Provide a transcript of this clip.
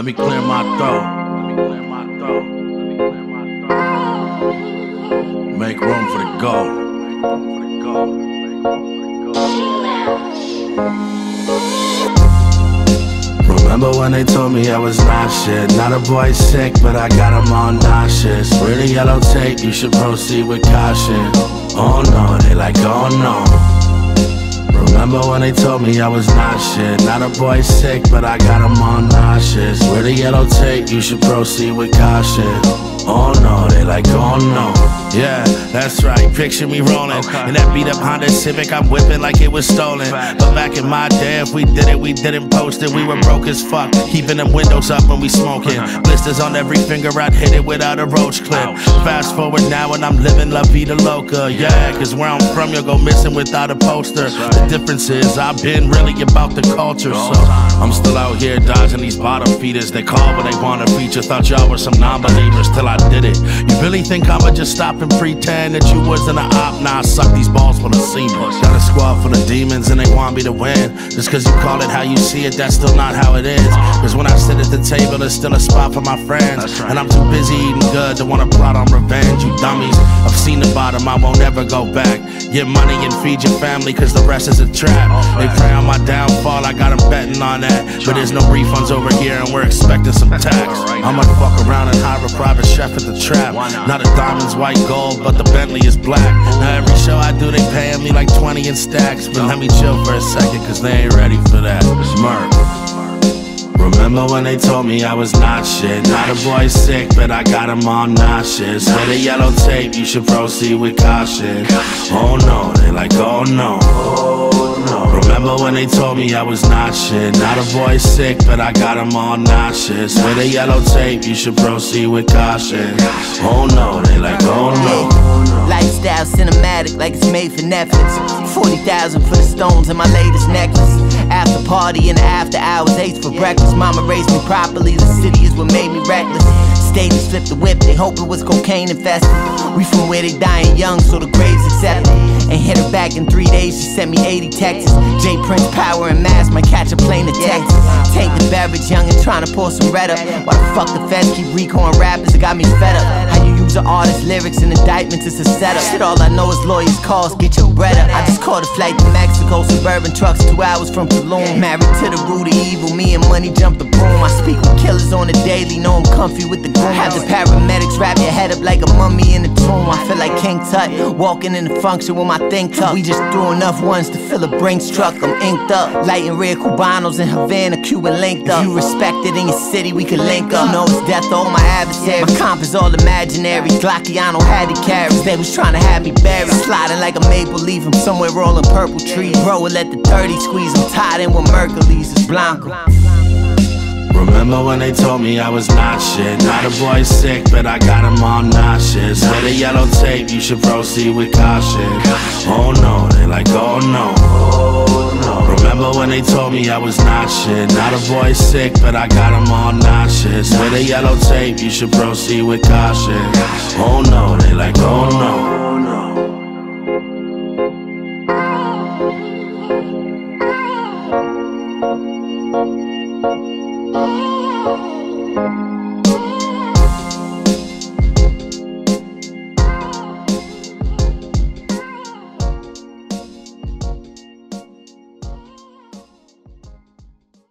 Let me clear my throat. Make room for the the the gold. Remember when they told me I was not shit? Not a boy sick, but I got him all nauseous. Really yellow tape, you should proceed with caution. Oh no, they like, oh no. Remember when they told me I was not shit? Not a boy sick, but I got him all nauseous. With a yellow tape, you should proceed with caution. Oh no, they like, oh no. Yeah, that's right. Picture me rolling okay. in that beat up Honda Civic. I'm whipping like it was stolen. Fact. But back in my day, if we did it, we didn't post it. We were broke as fuck, keeping them windows up when we smoking. Uh-huh. Blisters on every finger, I'd hit it without a roach clip. Ouch. Fast forward now, and I'm living La Vida Loca. Yeah, cause where I'm from, you'll go missing without a poster. Right. The difference is, I've been really about the culture. So I'm still out here dodging these bottom feeders. They call when they want a feature. Thought y'all were some non believers till I did it. You really think I'ma just stop and pretend that you wasn't an op? Nah, I suck these balls for the semen. Got a squad full of demons and they want me to win. Just cause you call it how you see it, that's still not how it is. Cause when I sit at the table, there's still a spot for my friends. And I'm too busy eating good to wanna plot on revenge, you dummies. I've seen the bottom, I won't ever go back. Get money and feed your family, cause the rest is a trap. They pray on my downfall, I got them betting on that. But there's no refunds over here, and we're expecting some tax. I'ma fuck around and hire a private chef at the trap. Not a diamond's white gold, but the Bentley is black. Now every show I do, they paying me like 20 in stacks. But let me chill for a second, cause they ain't ready for that. Smirk. Remember when they told me I was not shit? Not a boy sick, but I got him all nauseous. With a yellow tape, you should proceed with caution. Oh no, they like, oh no. Remember when they told me I was not shit? Not a boy sick, but I got them all nauseous. With a yellow tape, you should proceed with caution. Oh no, they like, oh no. Lifestyle cinematic like it's made for Netflix. 40,000 for the stones in my latest necklace. After party and after hours, ate for breakfast. Mama raised me properly, the city is what made me reckless. Stadiums flip the whip, they hope it was cocaine infested. We from where they dying young, so the graves accepted. And hit her back in three days, she sent me 80 texts. J Prince Power and Mass might catch a plane to Texas. Take the beverage, young and trying to pour some red up. Why the fuck the feds keep recalling rappers? It got me lyrics and indictments, it's a setup. Shit, all I know is lawyers' calls, get your bread up. I just caught a flight to Mexico, suburban trucks, two hours from Tulum. Married to the root of evil, me and money jump the broom. I speak with killers on the daily, know I'm comfy with the goon. Have the paramedics wrap your head up like a feel like King Tut, walking in the function with my think tuck. We just threw enough ones to fill a Brinks truck. I'm inked up, lighting red Cubanos in Havana, Cuban linked up. If you respect it in your city, we can link up. No, it's death to all my adversaries. My comp is all imaginary. Glockiano had the carrots, they was trying to have me buried. Sliding like a maple leaf from somewhere rolling purple trees. Bro, let the 30 squeeze, I'm tied in with Merkules, it's Blanco. Remember when they told me I was not shit? Not a boy sick, but I got him all nauseous. With a yellow tape, you should proceed with caution. Oh no, they like, oh no. Remember when they told me I was not shit? Not a boy sick, but I got him all nauseous. With a yellow tape, you should proceed with caution. Oh no. Oh